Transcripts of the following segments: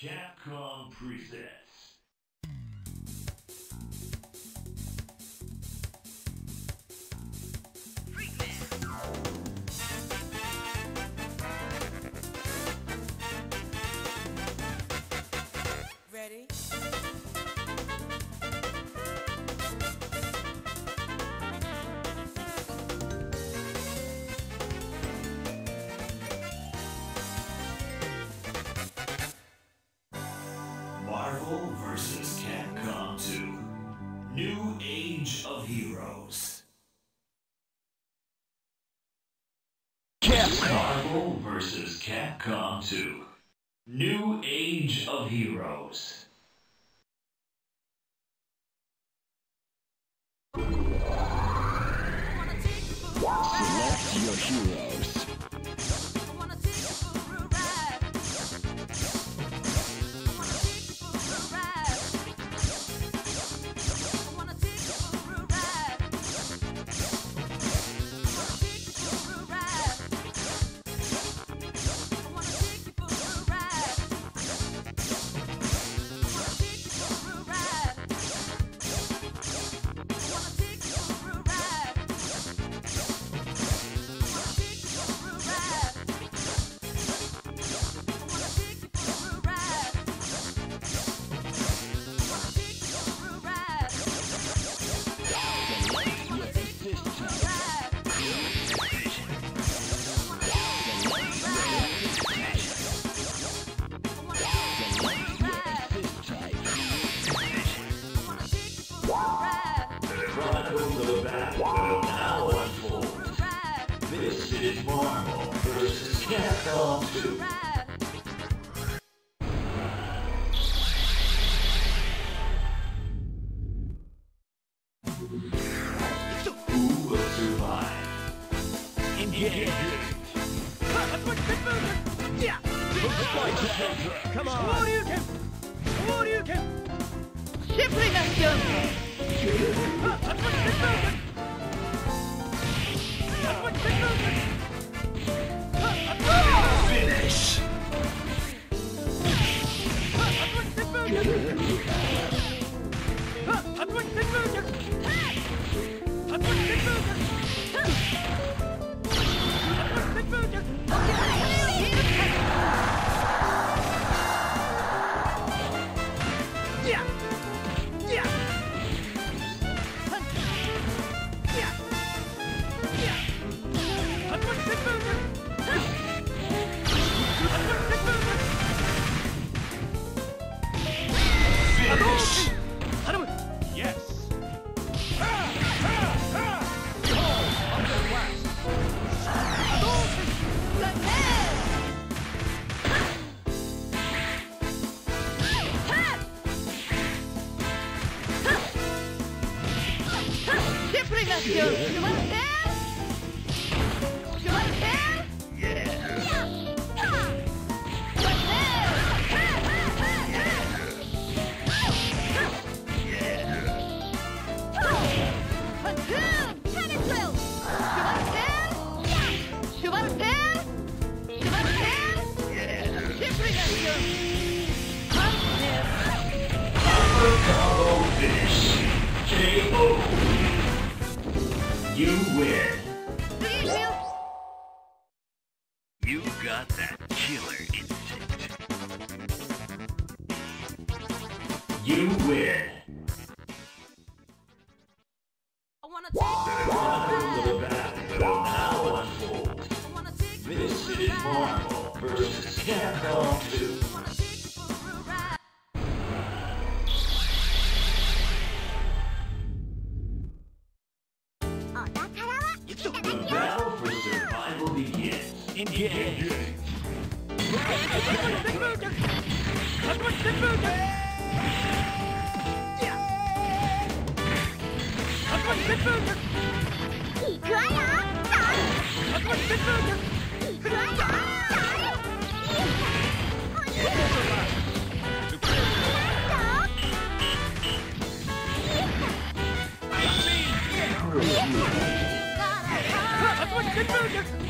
Capcom presents. 2. Vs. Sebastião, não You win. Chronicles of Battle will now unfold. This is Marvel vs. Capcom 2. The battle for survival begins. Engage. Finish!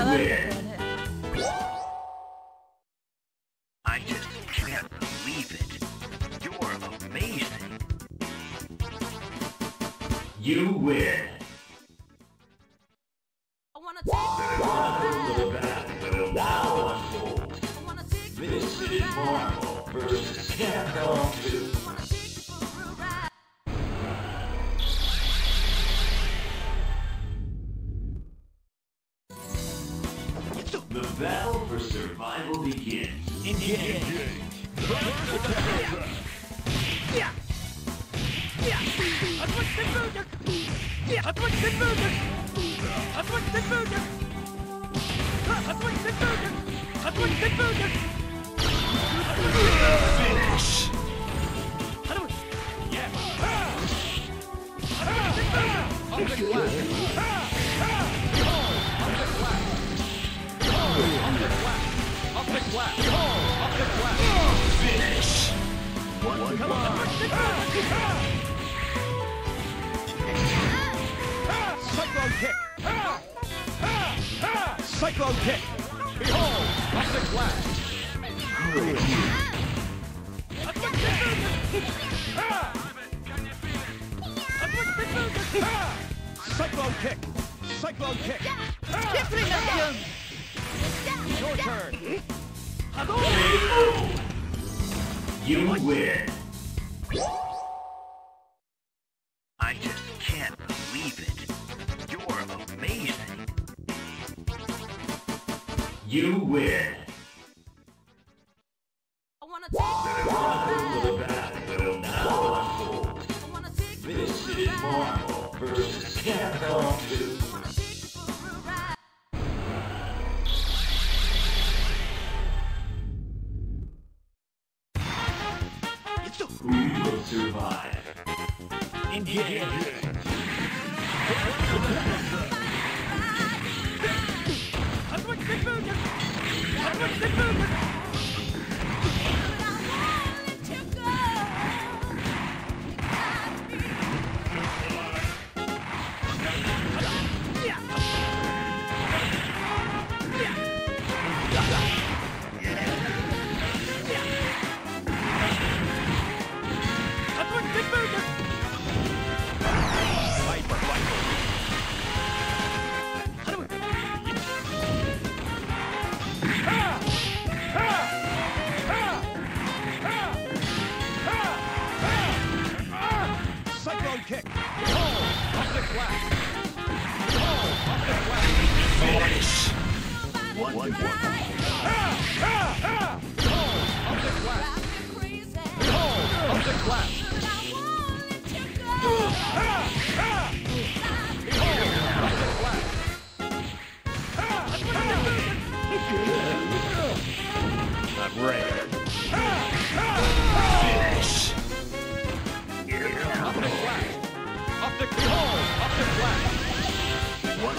I just can't believe it. You're amazing. You win. Will now unfold. This is Marvel versus Capcom 2. Finish. One, one come on! Cyclone kick! Cyclone kick! Behold, Optic Blast! Cyclone kick! Cyclone kick! Your turn! You win. I just can't believe it. You're amazing. You win. Engage!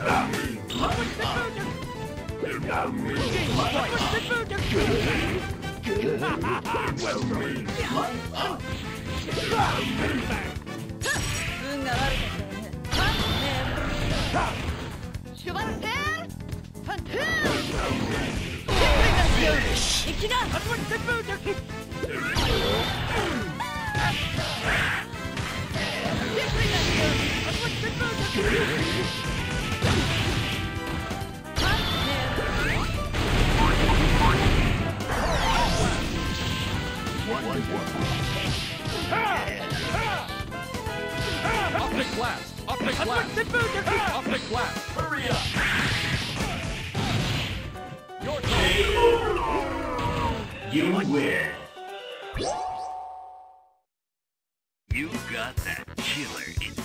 Yeah. Optic blast. Optic blast. Optic blast. Hurry up. Your turn. You win. You got that killer instinct.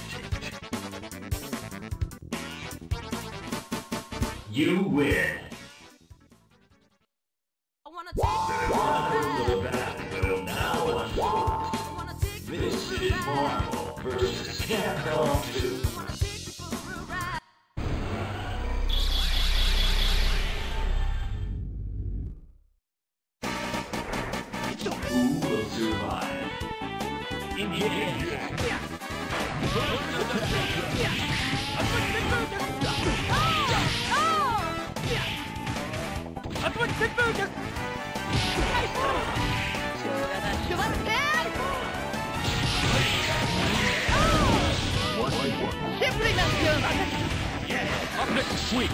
You win. Capcom Yes. Up next, sweep.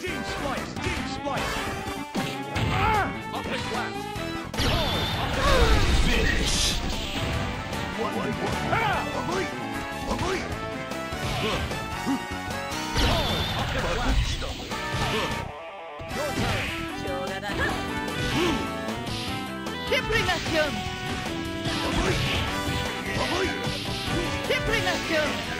Gene splice. Gene splice. Ah! Up next, left. Behold. Up next, finish. One, one, one. Ah! Lovely. Lovely. Behold. Up next, left. Your turn. しょうがない。ケプリナション。Lovely. Lovely. Keep bring us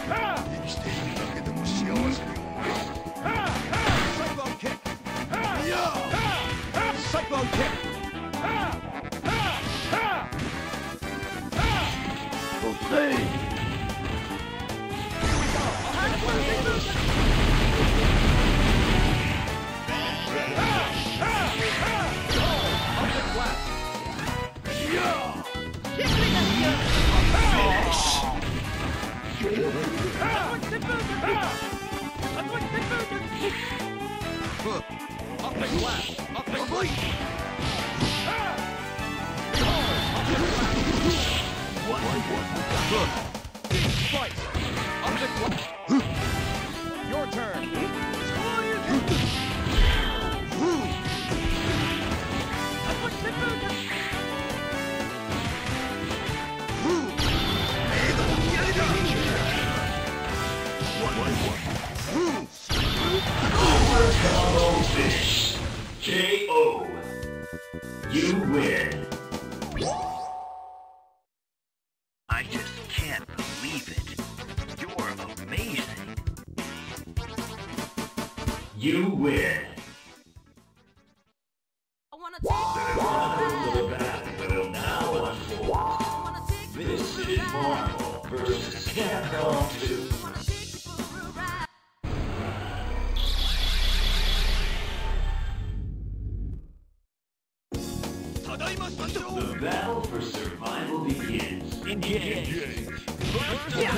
The battle for survival begins. Engage. Engage. Blast yeah.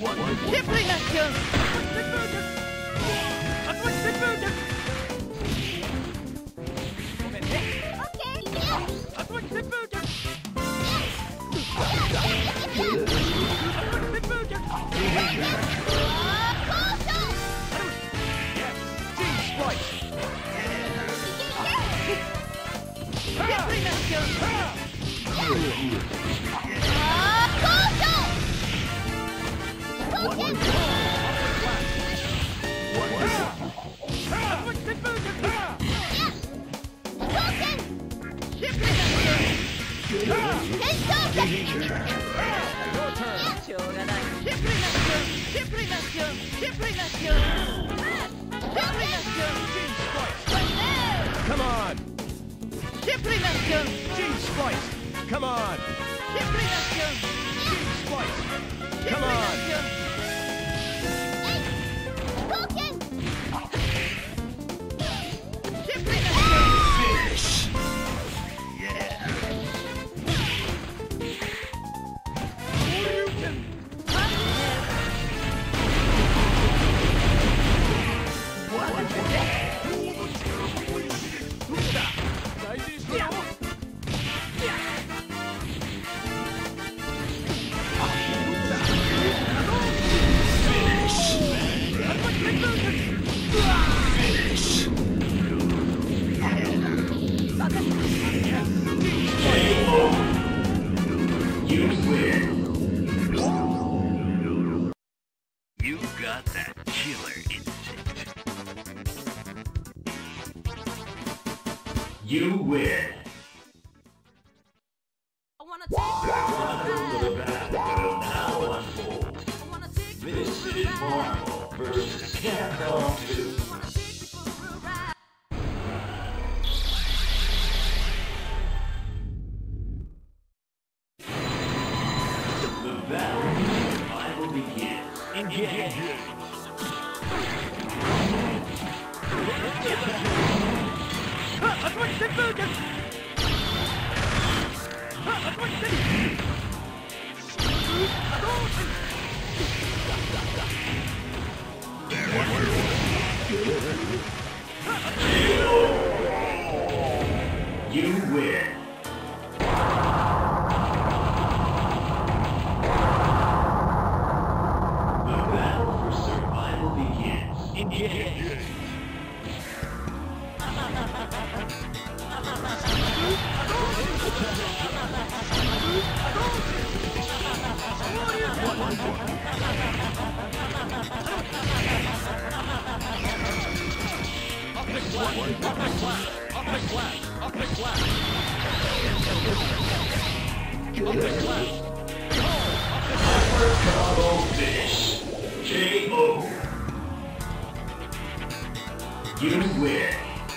One, one, one. Yeah. You win.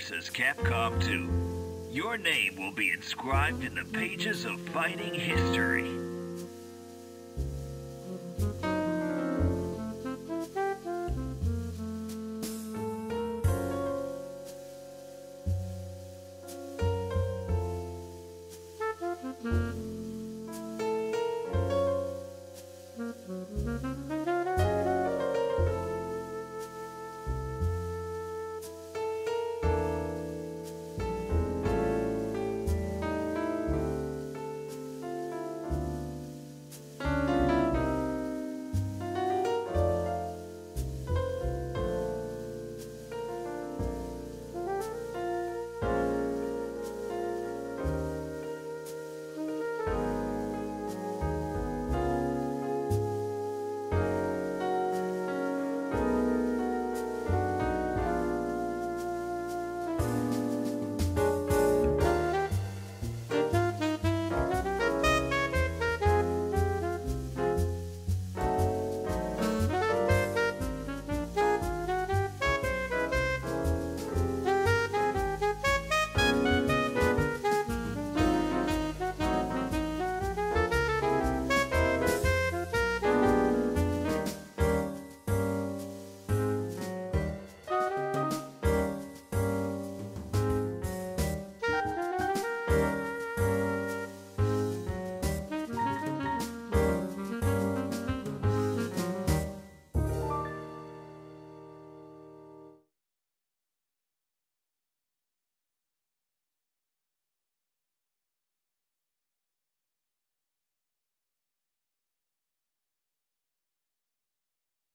Vs. Capcom 2. Your name will be inscribed in the pages of fighting history.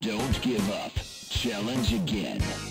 Don't give up. Challenge again.